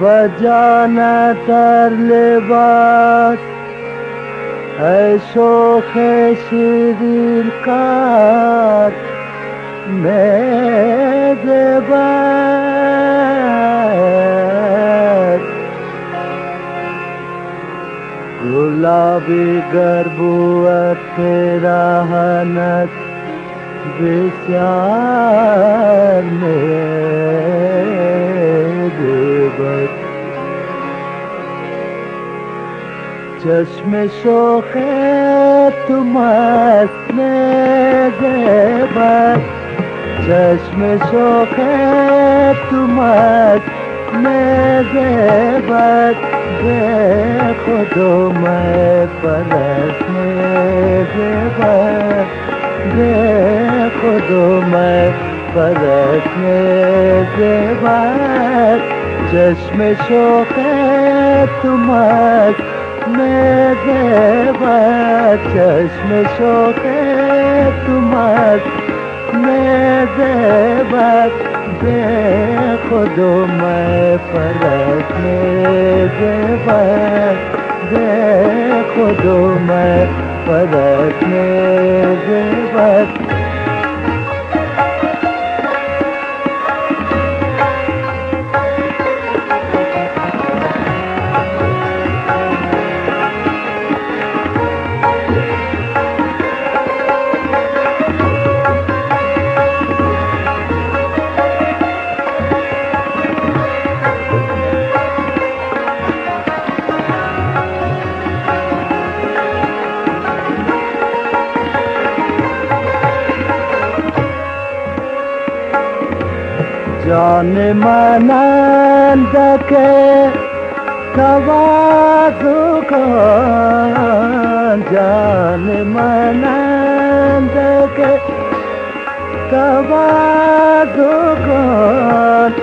بجانا تر لباس اے شوخ شیرین کار میں گلابی گربو تیرا ہنت چشم شوق تم میں زیبر چشم شوق تم میں زیبر بے خود میں پرس میں زیبر بے خود میں پرس میں زیبر چشم شوق تم میں زیبت چشم شوق تمہت میں زیبت بے خود میں فرق میں زیبت جان منند کے توازو کن جان منند کے توازو کن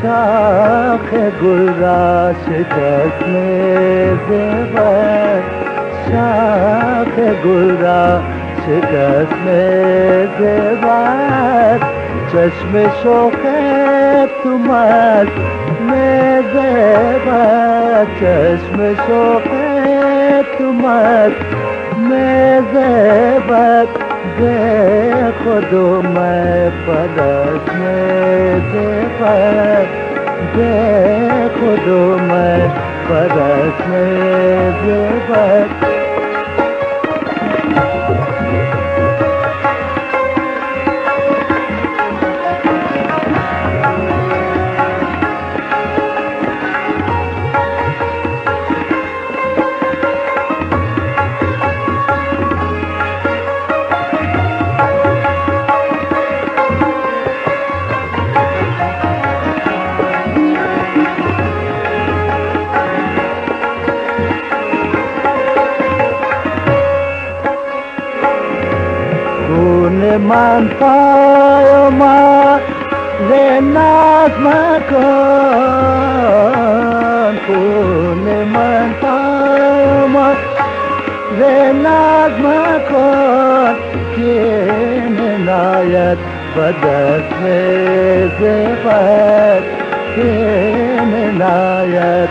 شاخ گلرا شکست زیور شاخ گلرا شکست زیور چشم شوق تمہت میں زیبت چشم شوق تمہت میں زیبت بے خود میں پدس میں زیبت بے خود میں پدس میں زیبت من پای ما ناز مکن خون من پای ما ناز مکن که نایت بدست زفت که نایت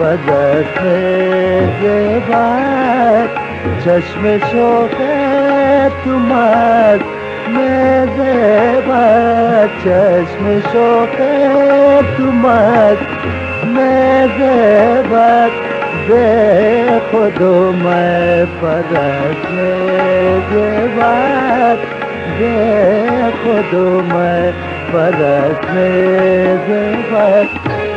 بدست زفت چشم شوق تمت میں زیبت چشم شوق تمت میں زیبت بے خود میں پرس میں زیبت بے خود میں پرس میں زیبت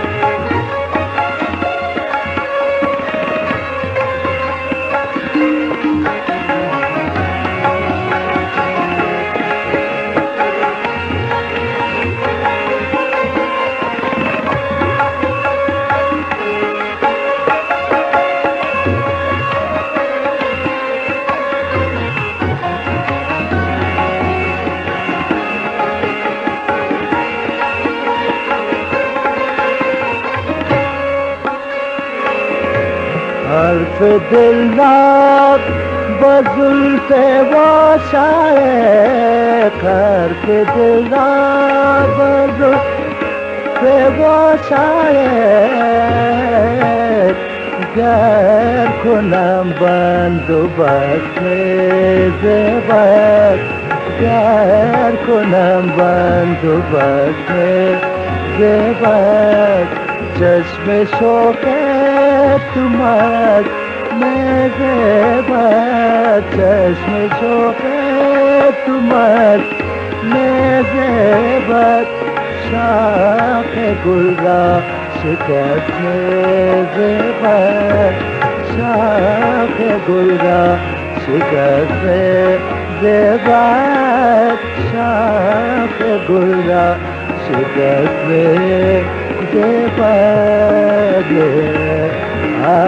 حرف دل ناب بزل سے وہ شائع کر کے دلا بزل سے وہ شائع گر کنم بندوبست زبر گر کنم بندوبست زبر چشم شوق تمہار میں زبر چشم شوق تمہار میں زبر شاخ گل را شکست زبر شاخ گل را شکست زبر شاخ گل را شکست زبر آ